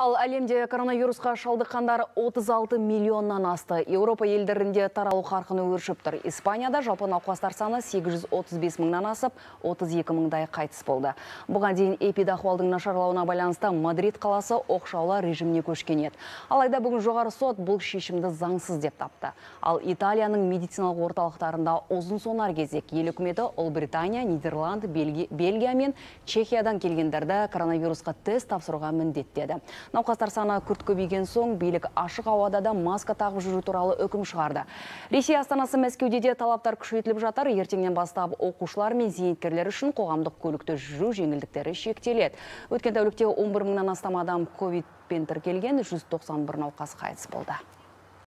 Ал әлемде коронавирусқа шалдыққандар 36 миллионнан асты. Еуропа елдерінде таралу қарқыны өршіп тұр. Испанияда жалпы науқастар саны 835 мыңнан асып, 32 мыңдай қайтыс болды. Бұған дейін эпидахуалдың нашарлауына байланысты Мадрид қаласы оқшаулы режиміне көшкен еді. Алайда бүгін жоғары сот бұл шешімді заңсыз деп тапты. Ал Италияның медициналық орталықтарында ұзын сонар кезек ел үкіметі Ұлыбритания, Нидерланд, Бельгия мен Чехиядан келгендерді коронавирусқа тест тапсыруға міндеттеді. Науқастар саны күрт көбейген соң билік ашық ауада да маска тағып жүру туралы үкім шығарды. Ресей астанасы Мәскеуде де талаптар күшейтіліп жатыр. Ертеңнен бастап оқушылар мен зейнеткерлер үшін қоғамдық көлікті жүру жеңілдіктері шектеледі. Өткен тәулікте 11 мыңнан астам адам ковидпен тіркелген 191 науқас қайтыс болды.